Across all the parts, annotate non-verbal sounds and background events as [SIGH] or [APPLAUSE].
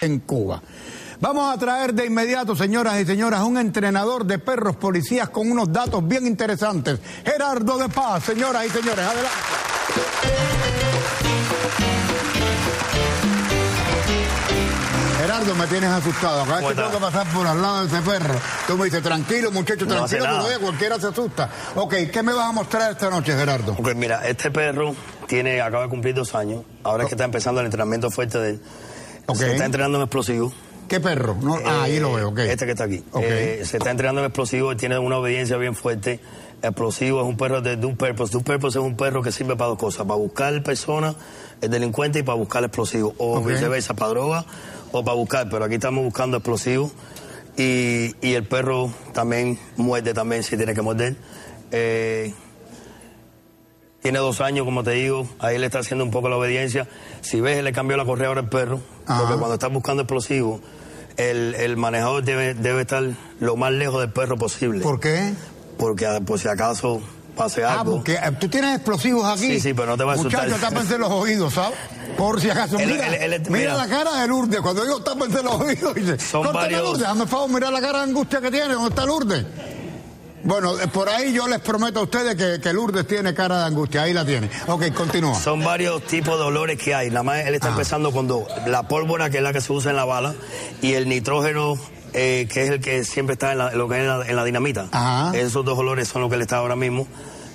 en Cuba. Vamos a traer de inmediato, señoras y señoras, un entrenador de perros policías con unos datos bien interesantes. Gerardo de Paz, señoras y señores, adelante. Gerardo, me tienes asustado. Cada vez que tengo que pasar por al lado de ese perro, tú me dices, tranquilo, muchacho, No tranquilo, nada. porque cualquiera se asusta. Ok, ¿qué me vas a mostrar esta noche, Gerardo? Ok, mira, este perro tiene, acaba de cumplir dos años. Ahora es que está empezando el entrenamiento fuerte de él. Se está entrenando en explosivo. ¿Qué perro? No, ah, ahí lo veo, ok. Este que está aquí. Eh, se está entrenando en explosivo, tiene una obediencia bien fuerte. Explosivo es un perro de do purpose. Do purpose es un perro que sirve para dos cosas: para buscar personas, el delincuente, y para buscar explosivos. O viceversa, para droga o para buscar. Pero aquí estamos buscando explosivos. Y, y el perro también muerde, también si tiene que morder. Eh, tiene dos años, como te digo, ahí le está haciendo un poco la obediencia. Si ves, le cambió la correa ahora al perro, Ajá. porque cuando estás buscando explosivos, el, el manejador debe, debe estar lo más lejos del perro posible. ¿Por qué? Porque ah, por si acaso pase Ah, algo. porque eh, tú tienes explosivos aquí. Sí, sí, pero no te va a asustar. Muchacho, tápense los oídos, ¿sabes? Por si acaso. Mira, mira mira. la cara de Lourdes. Cuando digo tápense los oídos, dice, Son "Córtame, varios- Lourdes, hazme favor, mira la cara de angustia que tiene. ¿Dónde está Lourdes? Bueno, eh, por ahí yo les prometo a ustedes que, que Lourdes tiene cara de angustia. Ahí la tiene. Ok, continúa. Son varios tipos de olores que hay. Nada más él está Ah. empezando con dos. La pólvora, que es la que se usa en la bala, y el nitrógeno, eh, que es el que siempre está en la, lo que es en la, en la dinamita. Ajá. Esos dos olores son los que él está ahora mismo.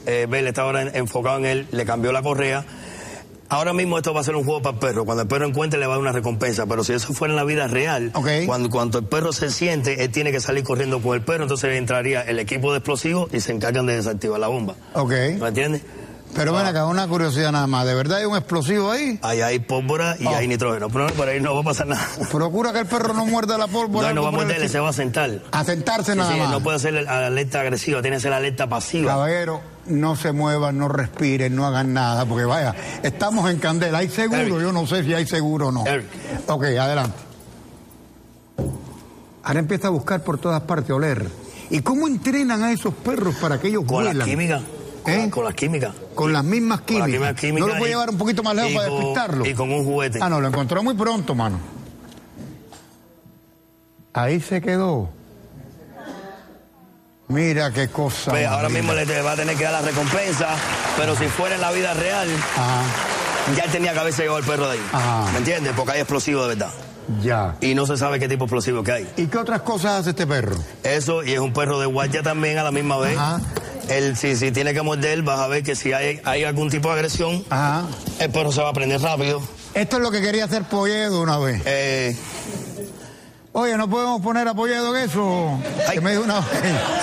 Eh, ve, él está ahora en- enfocado en él, le cambió la correa. Ahora mismo esto va a ser un juego para el perro. Cuando el perro encuentre le va a dar una recompensa. Pero si eso fuera en la vida real, cuando, cuando el perro se siente, él tiene que salir corriendo con el perro. Entonces entraría el equipo de explosivos y se encargan de desactivar la bomba. Ok. ¿Me entiendes? Pero ven acá, una curiosidad nada más. ¿De verdad hay un explosivo ahí? Ahí hay pólvora y Oh. hay nitrógeno. Pero por ahí no va a pasar nada. Procura que el perro no muerda la pólvora. No, no va a morderle, se va a sentar. A sentarse Sí, nada sí, más. no puede ser la alerta agresiva, tiene que ser la alerta pasiva. Caballero, no se muevan, no respiren, no hagan nada, porque vaya, estamos en candela. ¿Hay seguro? Eric. Yo no sé si hay seguro o no. Eric. Ok, adelante. Ahora empieza a buscar por todas partes, a oler. ¿Y cómo entrenan a esos perros para que ellos Con huelan? la química. Con, ¿Eh? la, con la química. Con las mismas Con la químicas. misma química ¿No lo puede y- llevar un poquito más lejos para con- despistarlo? y con un juguete. Ah, no, lo encontró muy pronto, mano. Ahí se quedó. Mira qué cosa. Pues, ahora mismo le va a tener que dar la recompensa, pero si fuera en la vida real, Ajá, ya él tenía que haberse llevado el perro de ahí. Ajá. ¿Me entiendes? Porque hay explosivo de verdad. ya. Y no se sabe qué tipo de explosivo que hay. ¿Y qué otras cosas hace este perro? Eso, y es un perro de guardia también a la misma vez. Ajá. Él, si, si tiene que morder, vas a ver que si hay, hay algún tipo de agresión, Ajá. el perro se va a prender rápido. Esto es lo que quería hacer Polledo una vez. Eh, Oye, ¿no podemos poner a Polledo en eso? Ay. Que me dijo una vez.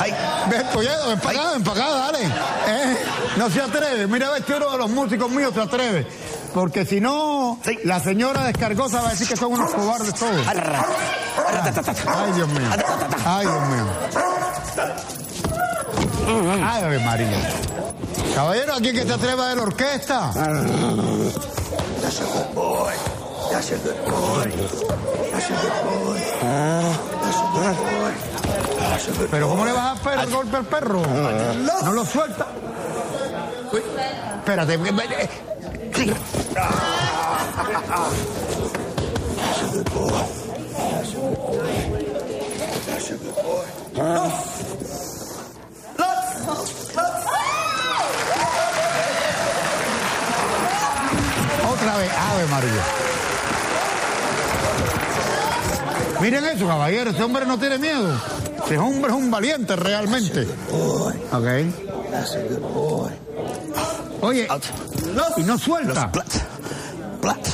ay, Ve, Polledo, empacada, empacada, dale. ¿Eh? No se atreve. Mira, ves que uno de los músicos míos se atreve. Porque si no, Sí. la señora descargosa va a decir que son unos cobardes todos. Ay, Dios mío. Ay, Dios mío. Ay, María. Caballero, ¿aquí que se atreva de la orquesta? Pero ¿cómo le vas a pegar el golpe al perro? No lo suelta. Espérate. eh. Otra vez, Ave María. Miren eso, caballero, ese hombre no tiene miedo. Ese hombre es un valiente realmente. Ok. Oye, y no suelta. Plat, plat.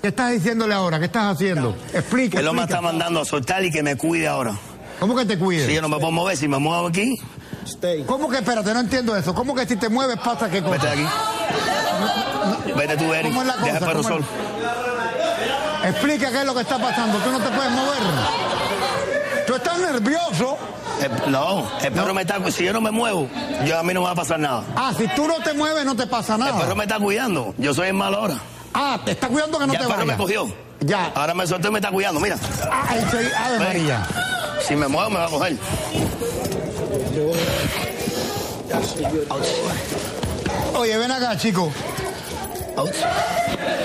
¿Qué estás diciéndole ahora? ¿Qué estás haciendo? Explica. Me explica. está mandando a soltar y que me cuide ahora. ¿Cómo que te Si cuides? yo no me puedo mover, si me muevo aquí, ¿Cómo que, espérate, no entiendo eso? ¿Cómo que si te mueves pasa qué vete de cosa? aquí. Vete tú, Eric. ¿Cómo es la cosa? Deja el perro ¿Cómo solo. Explica qué es lo que está pasando. Tú no te puedes mover. Tú estás nervioso. El- no, el perro me está. Si yo no me muevo, yo a mí no me va a pasar nada. Ah, si tú no te mueves no te pasa El perro nada. me está cuidando. Yo soy el malo ahora. Ah, te está cuidando que no ya te el perro me vayas. cogió. Ya. Ahora me soltó y me está cuidando. Mira, Ah, ese- Ave. María. si me muevo me va a coger. Oye, ven acá, chico.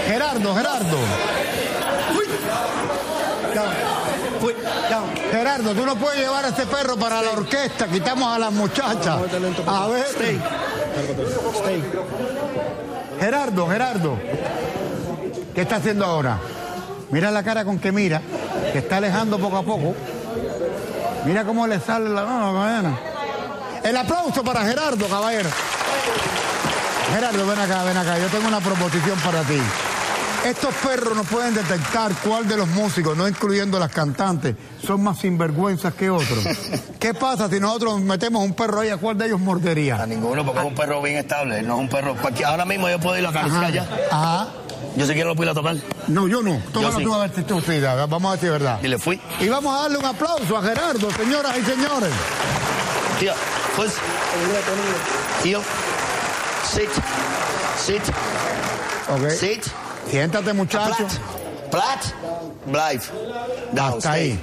Gerardo, Gerardo. Fui, down. Gerardo, tú no puedes llevar a este perro para la orquesta. Quitamos a las muchachas. A ver. Stay. Stay. Gerardo, Gerardo. ¿Qué está haciendo ahora? Mira la cara con que mira, que está alejando poco a poco. Mira cómo le sale la. No, bueno. El aplauso para Gerardo, caballero. Gerardo, ven acá, ven acá. Yo tengo una proposición para ti. Estos perros no pueden detectar cuál de los músicos, no incluyendo las cantantes, son más sinvergüenzas que otros. [LAUGHS] ¿Qué pasa si nosotros metemos un perro ahí? ¿A cuál de ellos A mordería? ninguno, porque es un perro bien estable. No es un perro cualquier. Ahora mismo yo puedo ir a la ya. Ajá. Yo si quiero lo puedo ir a tocar. No, yo no. Tómalo sí. tú a ver si tú sí, Vamos a es verdad. Y le fui. Y vamos a darle un aplauso a Gerardo, señoras y señores. Tía, pues. Tío. Sit. Sit. Ok. Sit. Siéntate, muchacho. Plat. Plat. Down. Hasta ahí.